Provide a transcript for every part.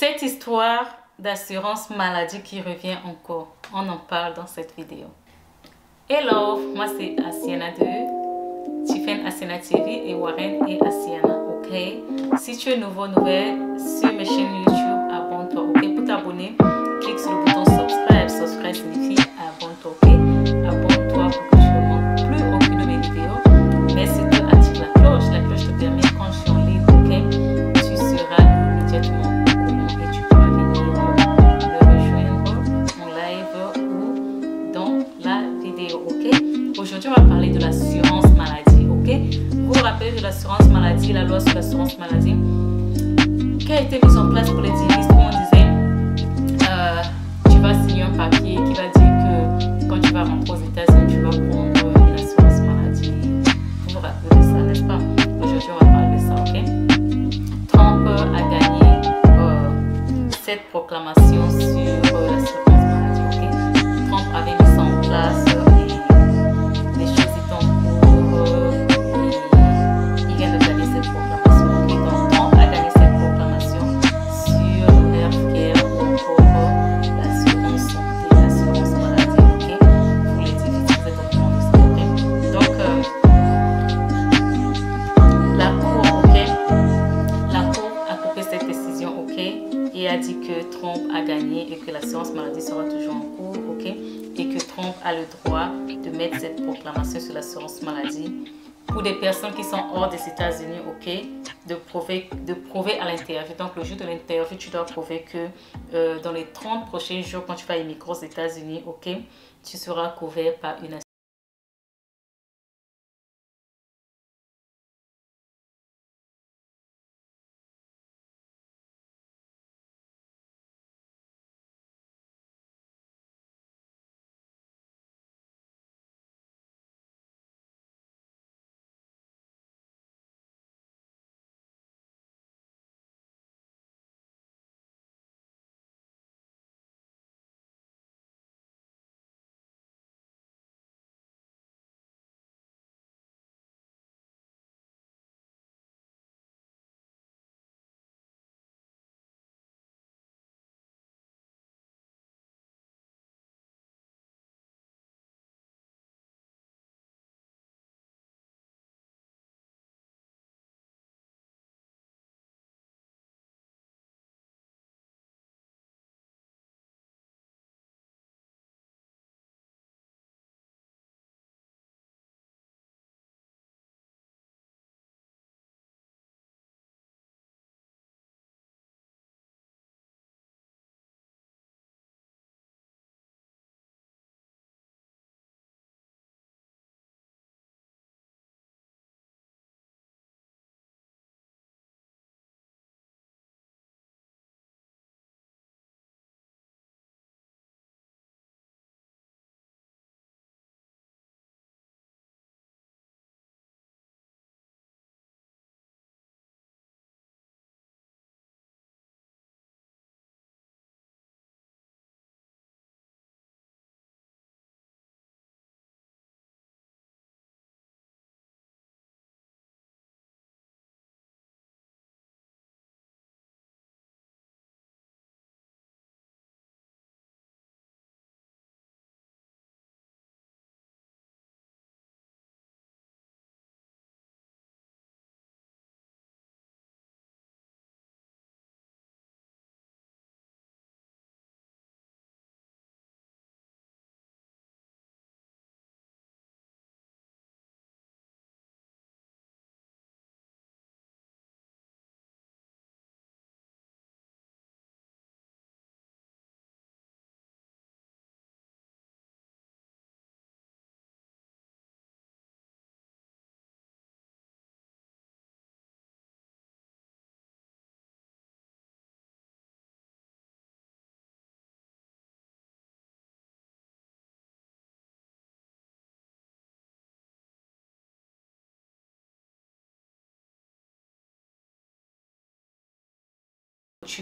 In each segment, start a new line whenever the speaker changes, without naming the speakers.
Cette histoire d'assurance maladie qui revient encore, on en parle dans cette vidéo. Hello, moi c'est Asiana de Tiffen Asiana TV et Warren et Asiana, ok? Si tu es nouveau, nouvelle sur mes chaînes YouTube, abonne-toi, ok? Pour t'abonner, clique sur le bouton subscribe. Subscribe signifie abonne-toi, ok? L'assurance maladie, la loi sur l'assurance maladie qui a été mise en place pour les divistes où on disait euh, tu vas signer un papier qui va dire que quand tu vas rentrer aux États-Unis, tu vas prendre une assurance maladie. Vous vous rappelez ça, n'est-ce pas? Aujourd'hui, on va parler de ça, ok? Trump a gagné euh, cette proclamation sur euh, l'assurance maladie, ok? Trump avait mis en place a dit que Trump a gagné et que l'assurance maladie sera toujours en cours, ok? Et que Trump a le droit de mettre cette proclamation sur l'assurance maladie pour des personnes qui sont hors des États-Unis, ok, de prouver, de prouver à l'interview. Donc, le jour de l'interview, tu dois prouver que euh, dans les 30 prochains jours, quand tu vas immigrer aux États-Unis, ok, tu seras couvert par une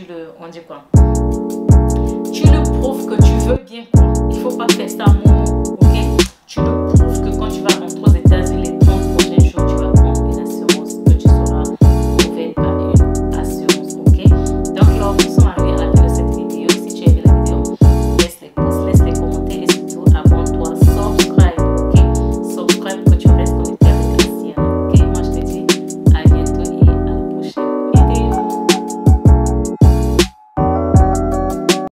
le, on dit quoi? Tu le prouves que tu veux bien quoi. Il faut pas faire ça mon